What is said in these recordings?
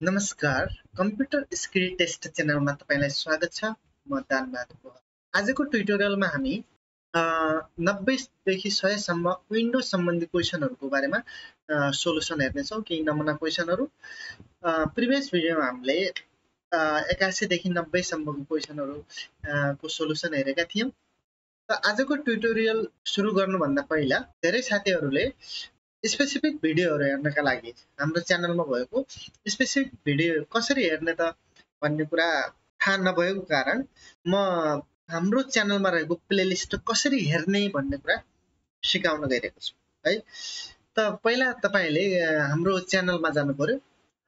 नमस्कार computer screen test च्यानलमा तपाईँलाई स्वागत छ। म दान बहादुर आजको ट्युटोरियलमा हामी नब्बेदेखि सयसम्म विन्डो सम्बन्धी क्वेसनहरूको बारेमा सोल्युसन हेर्नेछौँ केही नमुना क्वेसनहरू। प्रिभियस भिडियोमा हामीले एकासीदेखि नब्बेसम्मको क्वेसनहरू को सोल्युसन हेरेका थियौँ। र आजको ट्युटोरियल सुरु गर्नुभन्दा पहिला धेरै साथीहरूले स्पेसिफिक भिडियोहरू हेर्नका लागि हाम्रो च्यानलमा भएको स्पेसिफिक भिडियो कसरी हेर्ने त भन्ने कुरा थाहा नभएको कारण म हाम्रो च्यानलमा रहेको प्लेलिस्ट कसरी हेर्ने भन्ने कुरा सिकाउन गइरहेको छु है। त पहिला तपाईँले हाम्रो च्यानलमा जानु पर्यो।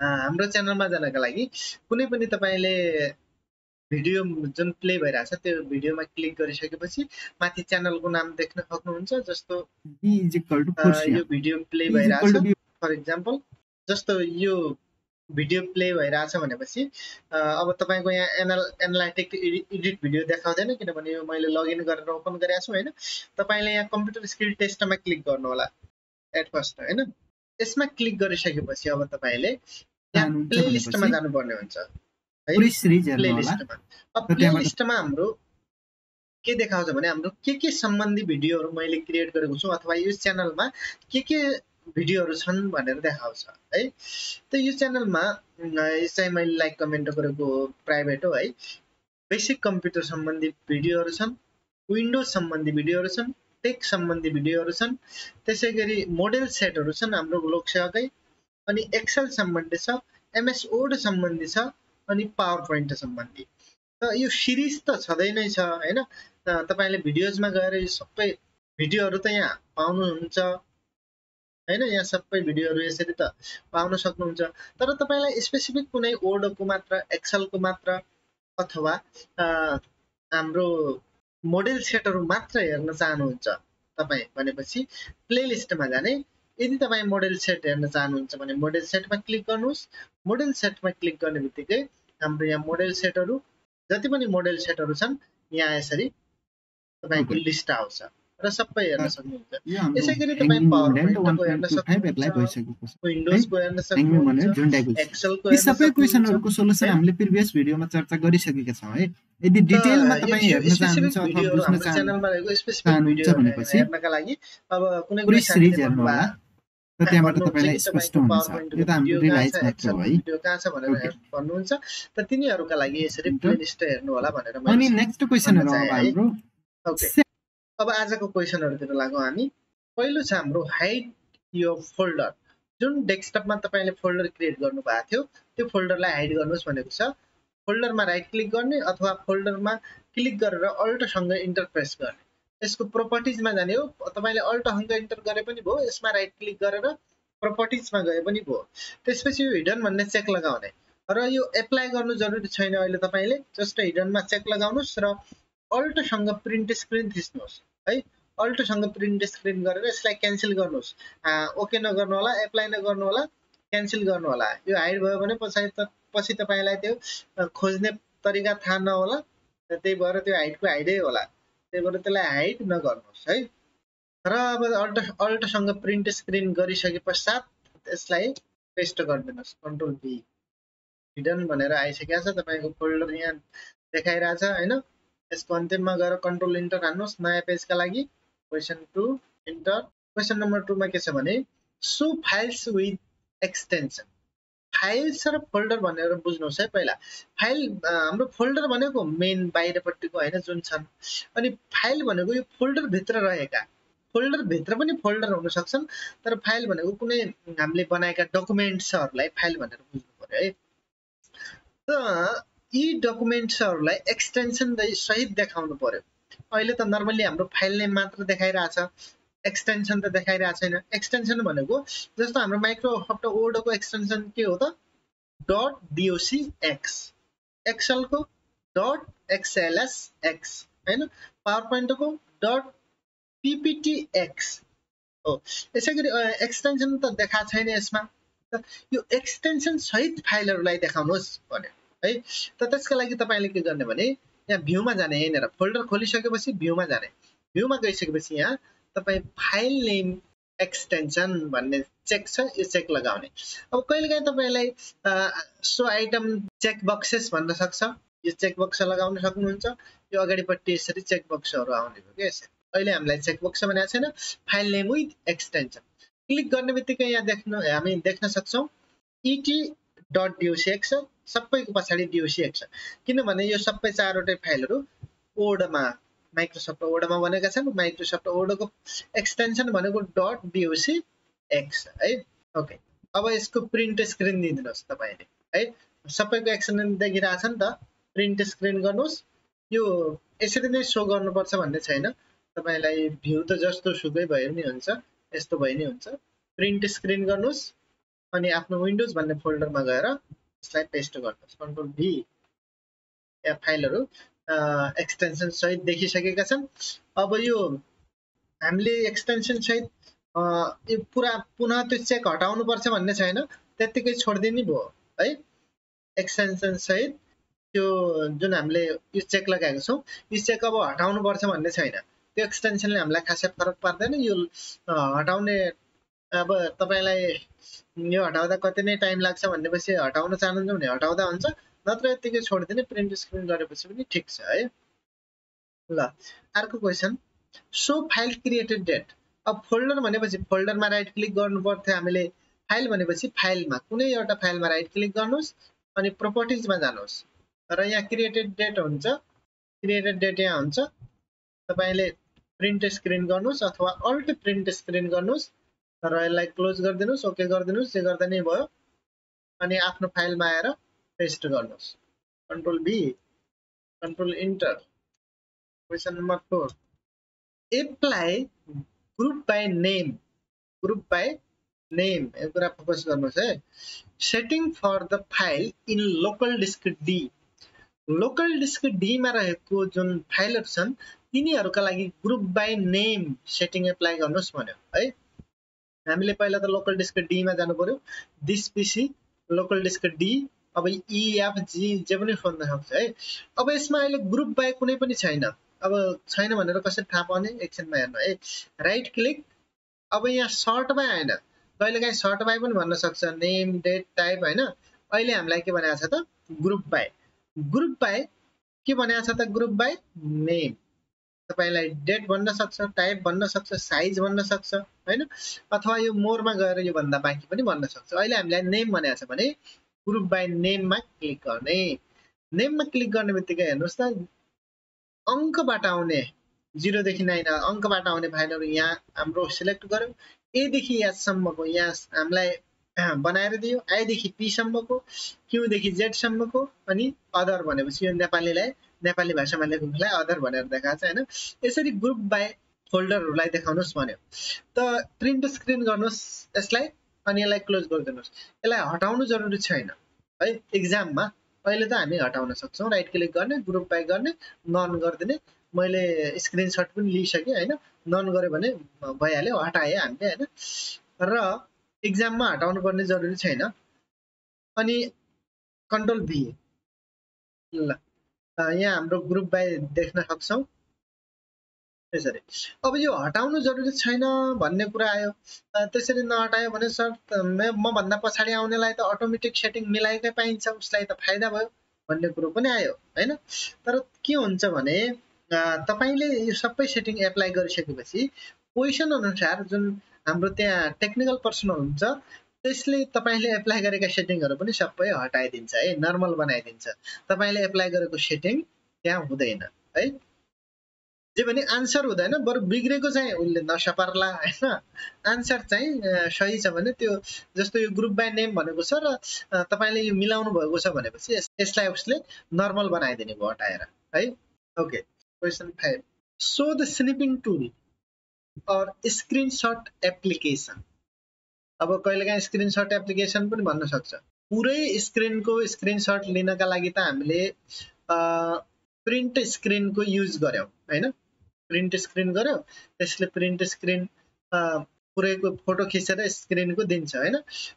हाम्रो च्यानलमा जानका लागि कुनै पनि तपाईँले भिडियो जुन प्ले भइरहेछ त्यो भिडियोमा क्लिक गरिसकेपछि माथि च्यानलको नाम देख्न सक्नुहुन्छ जस्तो यो भिडियो प्ले भइरहेछ फर इक्जाम्पल जस्तो यो भिडियो प्ले भइरहेछ भनेपछि अब तपाईँको यहाँ एनल एनालाइटिक एडिट भिडियो देखाउँदैन किनभने यो मैले लगइन गरेर ओपन गरेको छु होइन? तपाईँले यहाँ कम्प्युटर स्क्रिन टेस्टमा क्लिक गर्नु होला एट फर्स्ट होइन? यसमा क्लिक गरिसकेपछि अब तपाईँले यहाँ प्ले लिस्टमा जानुपर्ने हुन्छ। लिस्टमा हाम्रो के देखाउँछ भने हाम्रो के के सम्बन्धी भिडियोहरू मैले क्रिएट गरेको छु अथवा यो च्यानलमा के के भिडियोहरू छन् भनेर देखाउँछ है? त यो च्यानलमा चाहिँ मैले लाइक कमेन्ट गरेको प्राइभेट हो है? बेसिक कम्प्युटर सम्बन्धी भिडियोहरू छन् विन्डोज सम्बन्धी भिडियोहरू छन् टेक सम्बन्धी भिडियोहरू छन् त्यसै गरी मोडेल सेटहरू छन् हाम्रो लोकसेवाकै अनि एक्सेल सम्बन्धी छ एमएस ओड सम्बन्धी छ अनि पावर पोइन्ट सम्बन्धी। त यो सिरिज त छँदै नै छ होइन? तपाईँले भिडियोजमा गएर यो सबै भिडियोहरू त यहाँ पाउनुहुन्छ होइन? यहाँ सबै भिडियोहरू यसरी त पाउन सक्नुहुन्छ। तर तपाईँलाई स्पेसिफिक कुनै वर्डको मात्र एक्सलको मात्र अथवा हाम्रो मोडेल सेटहरू मात्र हेर्न चाहनुहुन्छ तपाईँ भनेपछि प्लेलिस्टमा जाने यदि तपाईँ मोडेल सेट हेर्न चाहनुहुन्छ भने मोडेल सेटमा क्लिक गर्नुहोस्। मोडेल सेटमा क्लिक गर्ने बित्तिकै हाम्रो यहाँ मोडेल सेटहरू जति पनि मोडेल सेटहरू छन् यहाँ यसरी तपाईँको लिस्ट आउँछ र सबै हेर्न सक्नुहुन्छ। यसै गरी तपाईँ पावर हेर्न सक्नुहुन्छ विन्डोजको हेर्न सक्नुहुन्छ एक्सेलको सबै क्वेसनहरूको सोलुसन हामीले प्रिभियस भिडियोमा चर्चा गरिसकेका छौँ है? यदि डिटेलमा तपाईँ हेर्न चाहनुहुन्छ अथवा बुझ्न चाहनुहुन्छ भनेपछि कुनै सिरिज हेर्नु होला। र त्यहाँबाट तपाईँलाई स्पष्ट हुन्छ यो त हाम्रो रिभाइज मात्र हो भन्नुहुन्छ। त तिनीहरूका लागि यसरी प्लेलिस्ट हेर्नु होला भनेर अनि नेक्स्ट क्वेसनहरू अब हाम्रो। अब आजको क्वेसनहरूतिर लागौँ हामी। पहिलो छ हाम्रो हाइड यो फोल्डर जुन डेस्कटपमा तपाईँले फोल्डर क्रिएट गर्नुभएको थियो त्यो फोल्डरलाई हाइड गर्नुहोस् भनेको छ। फोल्डरमा राइट क्लिक गर्ने अथवा फोल्डरमा क्लिक गरेर अल्टोसँग इन्टरप्रेस गर्ने। यसको प्रोपर्टिजमा जाने हो। तपाईँले अल्ट अङ्क इन्टर गरे पनि भयो यसमा राइट क्लिक गरेर प्रोपर्टिजमा गए पनि भयो। त्यसपछि यो हिडन भन्ने चेक लगाउने। र यो एप्लाई गर्नु जरुरी छैन अहिले तपाईँले। जस्ट हिडनमा चेक लगाउनुहोस् र अल्टसँग प्रिन्ट स्क्रिन थिच्नुहोस्। है अल्टसँग प्रिन्ट स्क्रिन गरेर यसलाई क्यान्सल गर्नुहोस्। ओके नगर्नु होला एप्लाई नगर्नु होला क्यान्सल गर्नु होला। यो हाइड भयो भने पछाडि त पछि तपाईँलाई त्यो खोज्ने तरिका थाहा नहोला। त्यही भएर त्यो हाइटको हाइडै होला। त्यही भएर त्यसलाई हाइड नगर्नुहोस् है। र अब अल्ट अल्टसँग प्रिन्ट स्क्रिन गरिसके पश्चात यसलाई पेस्ट गरिदिनुहोस् कन्ट्रोल बी। हिडन भनेर आइसकेको छ तपाईँको फोल्डर यहाँ देखाइरहेछ होइन। यसको अन्तिममा गएर कन्ट्रोल इन्टर हान्नुहोस् नयाँ पेजका लागि। Question two enter. Question number टूमा के छ भने so files with extension. Files र फोल्डर भनेर बुझ्नुहोस् है पहिला। फाइल हाम्रो फोल्डर भनेको मेन बाहिरपट्टिको होइन जुन छन्। अनि फाइल भनेको यो फोल्डरभित्र रहेका। फोल्डरभित्र पनि फोल्डर हुन सक्छन् तर फाइल भनेको कुनै हामीले बनाएका डकुमेन्ट्सहरूलाई फाइल भनेर बुझ्नु पऱ्यो है। त यी डकुमेन्ट्सहरूलाई एक्सटेन्सन सहित देखाउनु पर्यो। अहिले त नर्मल्ली हाम्रो फाइल नेम मात्र देखाइरहेछ। एक्सटेन्सन त देखाइरहेको छैन। एक्सटेन्सन भनेको जस्तो हाम्रो माइक्रोसफ्ट वर्डको एक्सटेन्सन के हो त? डट डिओसी एक्स एक्सएलको डट एक्सएलएस एक्स होइन? पावर पोइन्टको डट पिपिटी एक्स हो। यसै गरी एक्सटेन्सन त देखाएको छैन यसमा। यो एक्सटेन्सन सहित फाइलहरूलाई देखाउनुहोस् भने है? त त्यसको लागि तपाईँले के गर्ने भने यहाँ भ्यूमा जाने यहाँनिर फोल्डर खोलिसकेपछि भ्यूमा जाने। भ्यूमा गइसकेपछि यहाँ तपाईँ फाइल नेम एक्सटेन्सन भन्ने चेक छ यो चेक लगाउने। अब कहिलेकाहीँ तपाईँलाई सो आइटम चेक बक्सेस भन्न सक्छ। यो चेक बक्स लगाउन सक्नुहुन्छ। यो अगाडिपट्टि यसरी चेक बक्सहरू आउने भयो क्या यसरी। अहिले हामीलाई चेक बक्स भनेको छैन file name with extension click गर्ने बित्तिकै यहाँ देख्नु हामी देख्न सक्छौँ इटी डट डिओसिएक्स सबैको पछाडि डिओसिएक्स किनभने यो सबै चारवटै फाइलहरू ओडमा माइक्रोसफ्ट ओडमा भनेका छन्। माइक्रोसफ्ट ओडको एक्सटेन्सन भनेको डट डिओसी एक्स है? ओके अब यसको प्रिन्ट स्क्रिन दिइदिनुहोस् तपाईँले है? सबैको एक्सटेन्सन देखिरहेछ नि त। प्रिन्ट स्क्रिन गर्नुहोस्। यो यसरी नै सो गर्नुपर्छ भन्ने छैन। तपाईँलाई भ्यू त जस्तो सुकै भयो नि हुन्छ यस्तो भयो नि हुन्छ। प्रिन्ट स्क्रिन गर्नुहोस् अनि आफ्नो विन्डोज भन्ने फोल्डरमा गएर यसलाई पेस्ट गर्नुहोस्। कन्ट्रोल भी या फाइलहरू। एक्सटेन्सन सहित देखिसकेका छन्। अब यो हामीले एक्सटेन्सन सहित यो पुरा पुनः त्यो चेक हटाउनु पर्छ भन्ने छैन त्यत्तिकै छोडिदिने भयो है? एक्सटेन्सन सहित त्यो जुन हामीले यो चेक लगाएको छौँ यो चेक अब हटाउनु पर्छ भन्ने छैन। त्यो एक्सटेन्सनले हामीलाई खासै फरक पार्दैन। यो हटाउने अब तपाईँलाई यो हटाउँदा कति नै टाइम लाग्छ भनेपछि हटाउन चाहनुहुन्छ भने हटाउँदा हुन्छ। नत्र यत्तिकै छोडिदिने प्रिन्ट स्क्रिन गरेपछि पनि ठिक छ है। ल अर्को question so file created date अब फोल्डर भनेपछि फोल्डरमा राइट क्लिक गर्नु पर्थ्यो हामीले। फाइल भनेपछि फाइलमा कुनै एउटा फाइलमा राइट क्लिक गर्नुहोस् अनि प्रोपर्टिजमा जानुहोस्। र यहाँ क्रिएटेड डेट हुन्छ। क्रिएटेड डेट यहाँ हुन्छ। तपाईँले प्रिन्ट स्क्रिन गर्नुहोस् अथवा अल्ट प्रिन्ट स्क्रिन गर्नुहोस् र यसलाई क्लोज गरिदिनुहोस् ओके गरिदिनुहोस् जे गर्दा नै भयो। अनि आफ्नो फाइलमा आएर पेस्ट गर्नुहोस् control B control enter question number four apply group by name group by name यो कुरा फोकस गर्नुहोस् है setting for the file in local disk D local disk डीमा रहेको जुन फाइलहरू छन् तिनीहरूका लागि group by name setting apply गर्नुहोस् भन्यो है हामीले पहिला त लोकल डिस्क डीमा जानु पर्यो this PC local disk D अब इएफ जी पनि खोज्न सक्छ है। अब यसमा अहिले ग्रुप बाई कुनै पनि छैन। अब छैन भनेर कसरी थाहा पाउने एकछिनमा हेर्नु है। राइट क्लिक अब यहाँ सर्ट बाई आएन। कहिलेकाहीँ सर्ट बाई पनि भन्न सक्छ नेम डेट टाइप होइन। अहिले हामीलाई के भनेको छ त? ग्रुप बाई ग्रुप बाई के भनेको छ त ग्रुप बाई नेम तपाईँलाई डेट भन्न सक्छ टाइप भन्न सक्छ साइज भन्न सक्छ होइन। अथवा यो मोरमा गएर योभन्दा बाँकी पनि भन्न सक्छ। अहिले हामीलाई नेम भनेको छ भने ग्रुप बाई नेममा क्लिक गर्ने। नेममा क्लिक गर्ने बित्तिकै हेर्नुहोस् त अङ्कबाट आउने जिरोदेखि नाइन अङ्कबाट आउने फाइलहरू यहाँ हाम्रो सिलेक्ट गऱ्यौँ। एदेखि यासम्मको यहाँ हामीलाई बनाएर दियो। आइदेखि पीसम्मको क्युदेखि जेडसम्मको अनि अदर भनेपछि यो नेपालीलाई नेपाली भाषामा लेख्नुलाई अदर भनेर देखाएको छ होइन? यसरी ग्रुप बाई फोल्डरहरूलाई देखाउनुहोस् भन्यो। त प्रिन्ट स्क्रिन गर्नुहोस् यसलाई। अनि यसलाई क्लोज गरिदिनुहोस्। यसलाई हटाउनु जरुरी छैन। है इक्जाममा अहिले त हामी हटाउन सक्छौँ। राइट क्लिक गर्ने ग्रुप बाई गर्ने नन गरिदिने। मैले स्क्रिनसट पनि लिइसकेँ होइन? नन गऱ्यो भने भइहाल्यो हटाएँ हामीले होइन? र इक्जाममा हटाउनु पर्ने जरुरी छैन। अनि कन्ट्रोल बी ल यहाँ हाम्रो ग्रुप बाई देख्न सक्छौँ। त्यसरी। अब यो हटाउनु जरुरी छैन भन्ने कुरा आयो। त्यसरी नहटायो भने सर मभन्दा पछाडि आउनेलाई त अटोमेटिक सेटिङ मिलाएकै पाइन्छ उसलाई त फाइदा भयो भन्ने कुरो पनि आयो होइन? तर के हुन्छ भने तपाईँले यो सबै सेटिङ एप्लाई गरिसकेपछि पोजिसन अनुसार जुन हाम्रो त्यहाँ टेक्निकल पर्सन हुन्छ त्यसले तपाईँले एप्लाई गरेका सेटिङहरू पनि सबै हटाइदिन्छ है नर्मल बनाइदिन्छ। तपाईँले एप्लाई गरेको सेटिङ त्यहाँ हुँदैन है? जे भने आन्सर हुँदैन बरु बिग्रेको चाहिँ उसले नसा पार्ला होइन? आन्सर चाहिँ सही छ भने त्यो जस्तो यो ग्रुप बाई नेम भनेको छ र तपाईँले यो मिलाउनु भएको छ भनेपछि यसलाई उसले नर्मल बनाइदिने भयो हटाएर है? Okay question five. So the snipping tool or screenshot application. अब कहिलेकाहीँ स्क्रिनसट एप्लिकेसन पनि भन्न सक्छ। पुरै स्क्रिनको स्क्रिनसट लिनका लागि त हामीले प्रिन्ट स्क्रिनको युज गऱ्यौँ होइन? प्रिन्ट स्क्रिन गर्यो त्यसले प्रिन्ट स्क्रिन पुरैको फोटो खिचेर स्क्रिनको दिन्छ होइन?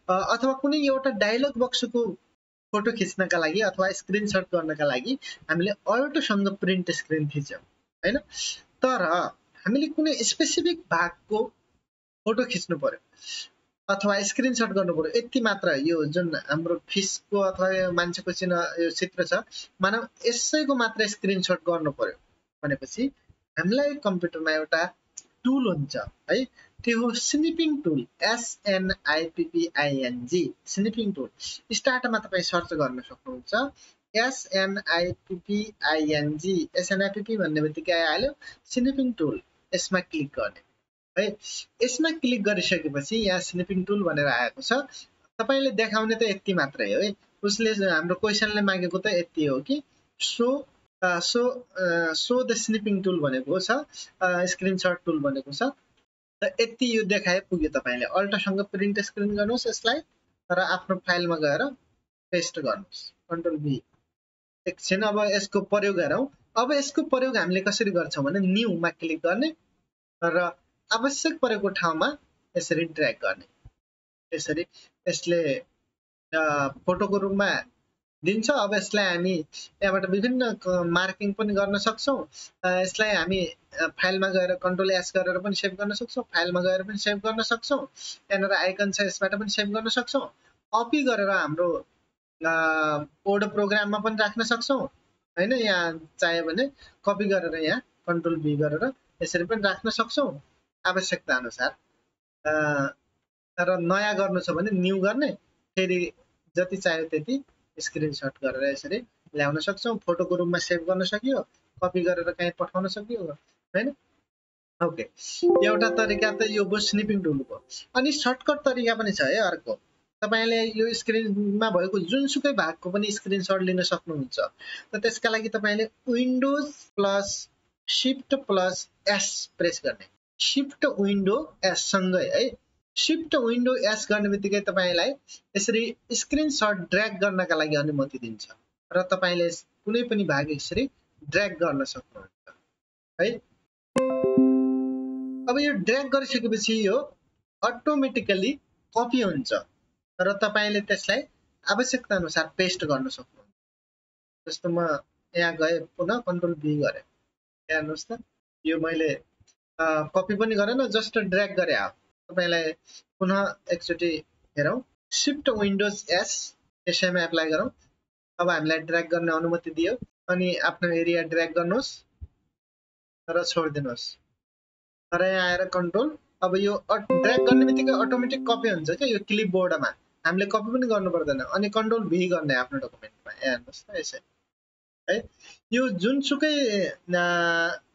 अथवा कुनै एउटा डायलग बक्सको फोटो खिच्नका लागि अथवा स्क्रिनसट गर्नका लागि हामीले अल्टोसँग प्रिन्ट स्क्रिन थिच्यौँ होइन? तर हामीले कुनै स्पेसिफिक भागको फोटो खिच्नु पर्यो अथवा स्क्रिनसट गर्नु पर्यो। यति मात्र यो जुन हाम्रो फिसको अथवा मान्छेको चिन्ह यो चित्र छ मानव यसैको मात्र स्क्रिनसट गर्नु पर्यो भनेपछि हामीलाई कम्प्युटरमा एउटा टुल हुन्छ है? त्यो हो snipping tool SNIPPING snipping tool स्टार्टमा तपाईँ सर्च गर्न सक्नुहुन्छ एसएनआइपिपिआइएनजी एसएनआइपिपी भन्ने बित्तिकै आइहाल्यो स्निपिङ टुल यसमा क्लिक गर्ने है? यसमा क्लिक गरिसकेपछि यहाँ स्निपिङ टुल भनेर आएको छ। तपाईँले देखाउने त यति मात्रै हो है? उसले हाम्रो क्वेसनले मागेको त यति हो कि so so so the snipping tool भनेको छ स्क्रिनसट टुल भनेको छ। र यति यो देखाए पुग्यो तपाईँले। अल्ट्रासँग प्रिन्ट स्क्रिन गर्नुहोस् यसलाई र आफ्नो फाइलमा गएर पेस्ट गर्नुहोस्। कन्ट्रोल बी एकछिन अब यसको प्रयोग गरौँ। अब यसको प्रयोग हामीले कसरी गर्छौँ भने न्युमा क्लिक गर्ने र आवश्यक परेको ठाउँमा यसरी ड्र्याग गर्ने। यसरी यसले फोटोको रूपमा दिन्छ। अब यसलाई हामी यहाँबाट विभिन्न मार्किङ पनि गर्न सक्छौँ। यसलाई हामी फाइलमा गएर कन्ट्रोल एस गरेर पनि सेभ गर्न सक्छौँ। फाइलमा गएर पनि सेभ गर्न सक्छौँ। यहाँनिर आइकन छ यसबाट पनि सेभ गर्न सक्छौँ। कपी गरेर हाम्रो कोड प्रोग्राममा पनि राख्न सक्छौँ। होइन यहाँ चाहियो भने कपी गरेर यहाँ कन्ट्रोल बी गरेर यसरी पनि राख्न सक्छौँ आवश्यकता अनुसार र नयाँ गर्नु छ भने न्यू गर्ने। फेरि जति चाहियो त्यति स्क्रिनसट गरेर यसरी ल्याउन सक्छौँ फोटोको रूपमा सेभ गर्न सकियो कपी गरेर कहीँ पठाउन सकियो। होइन? ओके एउटा तरिका त यो भयो स्निपिङ टुलको अनि सर्टकट तरिका पनि छ है अर्को। तपाईँले यो स्क्रिनमा भएको जुनसुकै भागको पनि स्क्रिनसट लिन सक्नुहुन्छ। त त्यसका लागि तपाईँले Windows plus shift plus S press गर्ने। सिफ्ट विन्डो एससँगै है। सिफ्ट विन्डो एस गर्ने बित्तिकै तपाईँलाई यसरी स्क्रिनसट ड्र्याग गर्नका लागि अनुमति दिन्छ। र तपाईँले कुनै पनि भाग यसरी ड्र्याग गर्न सक्नुहुन्छ। है? अब यो ड्र्याग गरिसकेपछि यो अटोमेटिकली कपी हुन्छ। र तपाईँले त्यसलाई आवश्यकता अनुसार पेस्ट गर्न सक्नुहुन्छ। जस्तो म यहाँ गएँ पुनः कन्ट्रोल बी गरेँ। हेर्नुहोस् त यो मैले कपी पनि गरेन जस्ट ड्र्याग गरेँ। तपाईँलाई पुनः एकचोटि हेरौँ। सिफ्ट विन्डोज एस यसैमा एप्लाई गरौँ। अब हामीलाई ड्र्याग गर्ने अनुमति दियो। अनि आफ्नो एरिया ड्र्याग गर्नुहोस् र छोडिदिनुहोस्। र यहाँ आएर कन्ट्रोल अब यो ड्र्याग गर्ने बित्तिकै अटोमेटिक कपी हुन्छ क्या यो क्लिप बोर्डमा हामीले कपी पनि गर्नु पर्दैन। अनि कन्ट्रोल भी गर्ने आफ्नो डकुमेन्टमा हेर्नुहोस् त यसै। है? यो जुनसुकै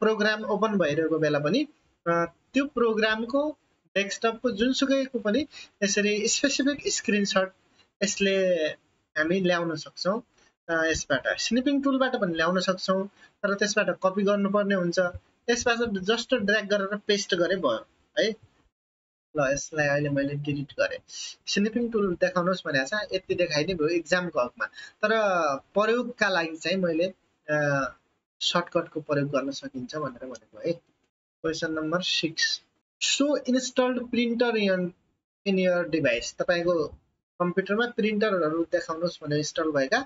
प्रोग्राम ओपन भइरहेको बेला पनि त्यो प्रोग्रामको डेस्कटपको जुनसुकैको पनि यसरी स्पेसिफिक स्क्रिनसट यसले हामी ल्याउन सक्छौँ यसबाट। स्निपिङ टुलबाट पनि ल्याउन सक्छौँ तर त्यसबाट कपी गर्नुपर्ने हुन्छ। यसबाट जस्ट ड्र्याग गरेर पेस्ट गरे भयो है? ल यसलाई अहिले मैले डिलिट गरेँ। स्निपिङ टुल देखाउनुहोस् भनेको छ यति देखाइ भयो इक्जामको हकमा। तर प्रयोगका लागि चाहिँ मैले सर्टकटको प्रयोग गर्न सकिन्छ भनेर भनेको है question number six so installed printer in your device तपाईँको कम्प्युटरमा प्रिन्टरहरू देखाउनुहोस् भने इन्स्टल भएका।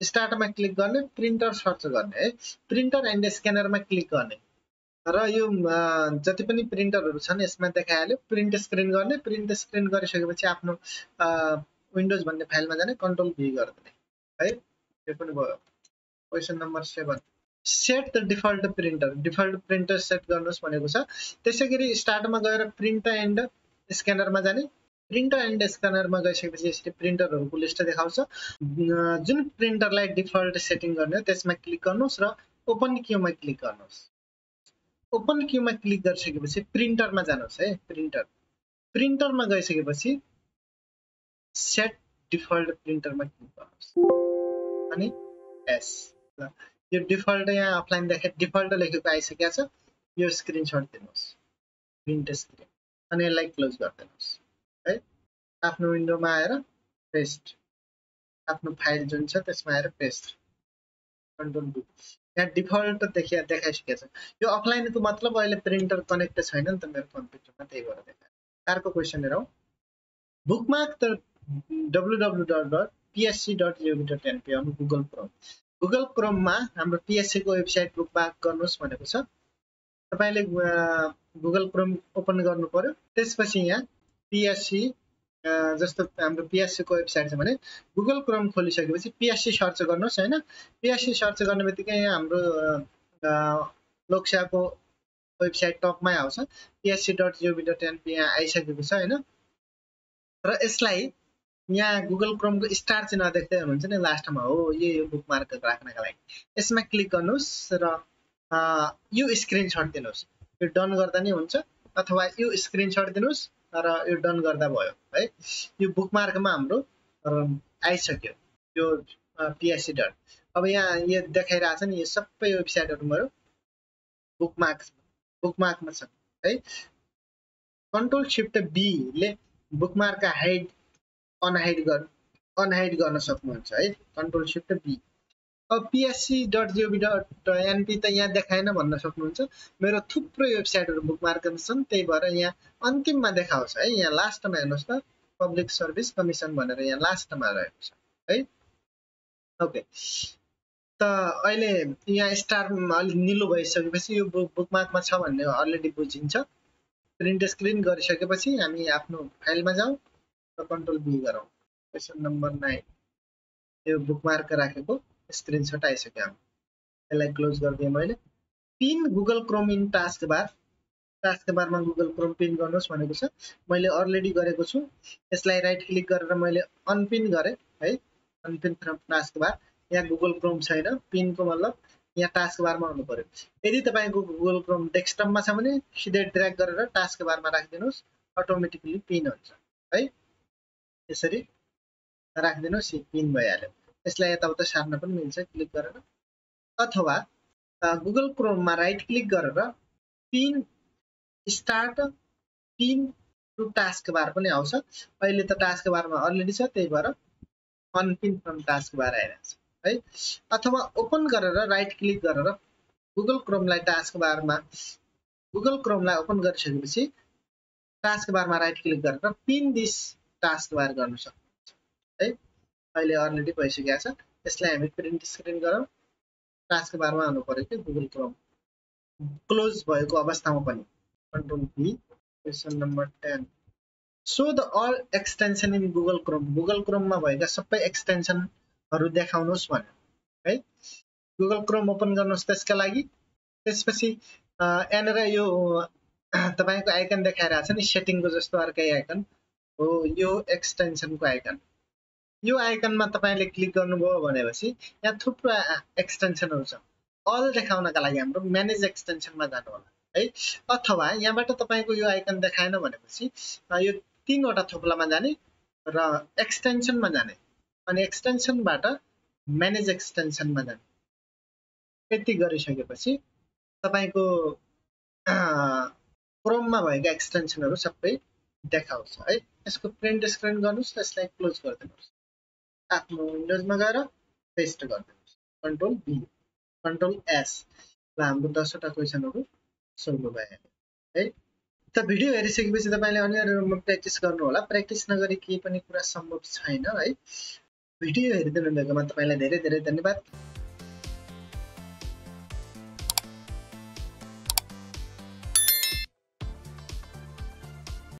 स्टार्टमा क्लिक गर्ने प्रिन्टर सर्च गर्ने है। प्रिन्टर एन्ड स्क्यानरमा क्लिक गर्ने। र यो जति पनि प्रिन्टरहरू छन् यसमा देखाइहाल्यो। प्रिन्ट स्क्रिन गर्ने। प्रिन्ट स्क्रिन गरिसकेपछि आफ्नो विन्डोज भन्ने फाइलमा जाने कन्ट्रोल भी गरिदिने। है। यो पनि भयो। Question number seven set the default printer default printer set गर्नुहोस् भनेको छ। त्यसै गरी स्टार्टमा गएर प्रिन्ट एन्ड स्क्यानरमा जाने। प्रिन्टर एन्ड स्क्यानरमा गइसकेपछि यसरी प्रिन्टरहरूको लिस्ट देखाउँछ। जुन प्रिन्टरलाई डिफल्ट सेटिङ गर्ने हो त्यसमा क्लिक गर्नुहोस् र ओपन क्युमा क्लिक गर्नुहोस्। ओपन क्युमा क्लिक गरिसकेपछि प्रिन्टरमा जानुहोस् है प्रिन्टर प्रिन्टरमा गइसकेपछि सेट डिफल्ट प्रिन्टरमा क्लिक गर्नुहोस्। अनि एस यो डिफल्ट यहाँ अफलाइन देखे डिफल्ट लेखेको आइसकेको छ यो स्क्रिनसट दिनुहोस् प्रिन्ट स्क्रिन अनि यसलाई क्लोज गरिदिनुहोस् है आफ्नो विन्डोमा आएर पेस्ट आफ्नो फाइल जुन छ त्यसमा आएर पेस्ट कन्ट्रोल बुक यहाँ डिफल्ट देखिया देखाइसकेको छ यो अफलाइनको मतलब अहिले प्रिन्टर कनेक्ट छैन नि त मेरो कम्प्युटरमा त्यही भएर देखायो अर्को क्वेसन हेरौँ bookmark the W W dot dot PSC dot GOV dot NP Google Chrome Google क्रोममा हाम्रो पिएससीको वेबसाइट बुकमार्क गर्नुहोस् भनेको छ। तपाईँले गुगल क्रोम ओपन गर्नु पर्यो। त्यसपछि यहाँ पिएससी जस्तो हाम्रो पिएससीको वेबसाइट छ भने गुगल क्रोम खोलिसकेपछि पिएससी सर्च गर्नुहोस् होइन? पिएससी सर्च गर्ने बित्तिकै यहाँ हाम्रो लोकसेवाको वेबसाइट टपमै आउँछ। PSC dot GOV dot NP यहाँ आइसकेको छ होइन? र यसलाई यहाँ गुगल क्रोमको स्टार चिन्ह देख्दै हुनुहुन्छ नि लास्टमा हो यो यो बुक राख्नका लागि। यसमा क्लिक गर्नुहोस् र यो स्क्रिनसट दिनुहोस्। यो डन गर्दा नि हुन्छ अथवा यो स्क्रिनसट दिनुहोस् र यो डन गर्दा भयो है। यो बुकमार्कमा हाम्रो आइसक्यो यो पिएससी डट अब यहाँ यो देखाइरहेछ नि यो सबै वेबसाइटहरू भयो। बुकमार्क बुकमार्कमा छ है। कन्ट्रोल सिफ्ट बीले बुकमार्क हाइड अनहाइड गर्नु अनहाइड गर्न सक्नुहुन्छ है? कन्ट्रोल सिफ्ट बी अब PSC dot GOV dot NP त यहाँ देखाएन भन्न सक्नुहुन्छ। मेरो थुप्रै वेबसाइटहरू बुक छन् त्यही भएर यहाँ अन्तिममा देखाउँछ है? यहाँ लास्टमा हेर्नुहोस् त पब्लिक सर्भिस कमिसन भनेर यहाँ लास्टमा रहेको छ है? ओके त अहिले यहाँ स्टार अलिक निलो भइसकेपछि यो बुक बुकमार्कमा छ भन्ने अलरेडी बुझिन्छ। प्रिन्ट स्क्रिन गरिसकेपछि हामी आफ्नो फाइलमा जाउँ। र कन्ट्रोल बी गरौँ क्वेसन नम्बर नाइन यो बुकमार्क राखेको स्क्रिनसट आइसक्यो हाम्रो यसलाई क्लोज गरिदिएँ मैले pin Google Chrome in taskbar task बारमा गुगल क्रोम पिन गर्नुहोस् भनेको छ मैले अलरेडी गरेको छु. यसलाई राइट क्लिक गरेर मैले अनपिन गरेँ. है? अनपिन फ्रम टास्क बार यहाँ गुगल क्रोम छैन. पिनको मतलब यहाँ टास्क बारमा हुनु पर्यो. यदि तपाईँको गुगल क्रोम डेस्कटपमा छ भने सिधै ड्र्याग गरेर टास्क बारमा राखिदिनुहोस्. अटोमेटिकली पिन हुन्छ. है? यसरी राखिदिनुहोस् पिन भइहाल्यो। यसलाई यताउता सार्न पनि मिल्छ क्लिक गरेर। अथवा गुगल क्रोममा राइट क्लिक गरेर pin start pin to taskbar पनि आउँछ। अहिले त टास्क बारमा अलरेडी छ त्यही भएर अनपिन फ्रम टास्क बार आइरहेको छ है। अथवा ओपन गरेर राइट क्लिक गरेर गुगल क्रोमलाई टास्क बारमा गुगल क्रोमलाई ओपन गरिसकेपछि टास्क बारमा राइट क्लिक गरेर पिन दिस टास्क बार गर्नु सक्नुहुन्छ। है? अहिले अलरेडी भइसकेको छ। यसलाई हामी प्रिन्ट स्क्रिन गरौँ। टास्क बारमा आउनु पऱ्यो कि गुगल क्रोम क्लोज भएको अवस्थामा पनि। Control B question number ten so the all extension in Google Chrome Google क्रोममा भएका सबै एक्सटेन्सनहरू देखाउनुहोस् भने है? गुगल क्रोम ओपन गर्नुहोस् त्यसका लागि। त्यसपछि यहाँनिर यो तपाईँको आइकन देखाइरहेको छ नि सेटिङको जस्तो अर्कै आइकन हो यो एक्सटेन्सनको आइकन यो आइकनमा तपाईँले क्लिक गर्नुभयो भनेपछि यहाँ थुप्रो एक्सटेन्सनहरू छ। अल देखाउनका लागि हाम्रो म्यानेज एक्सटेन्सनमा जानु होला है? अथवा यहाँबाट तपाईँको यो आइकन देखाएन भनेपछि यो तिनवटा थोप्लामा जाने र एक्सटेन्सनमा जाने अनि एक्सटेन्सनबाट म्यानेज एक्सटेन्सनमा जाने। यति गरिसकेपछि तपाईँको क्रोममा भएका एक्सटेन्सनहरू सबै देखाउँछ है? यसको प्रिन्ट स्क्रिन गर्नुहोस् त्यसलाई क्लोज गरिदिनुहोस्। आफ्नो विन्डोजमा गएर पेस्ट गरिदिनुहोस्। कन्ट्रोल बी कन्ट्रोल एस र हाम्रो दसवटा क्वेसनहरू सोल्भ भइहाल्यो है? त भिडियो हेरिसकेपछि तपाईँले अन्य रुममा प्र्याक्टिस गर्नु होला प्र्याक्टिस नगरी केही पनि कुरा सम्भव छैन है? भिडियो हेरिदिनु भएकोमा तपाईँलाई धेरै धेरै धन्यवाद।